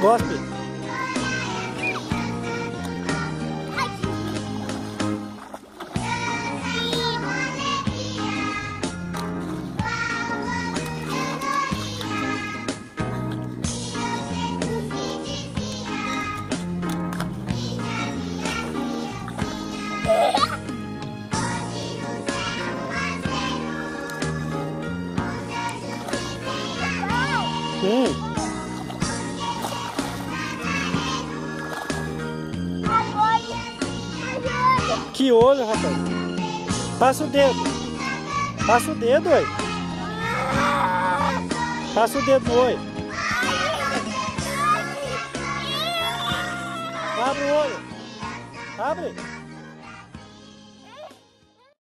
Gospe. Hum. Que olho, rapaz. Passa o dedo. Passa o dedo, oi. Passa o dedo olho. Abre o olho. Abre.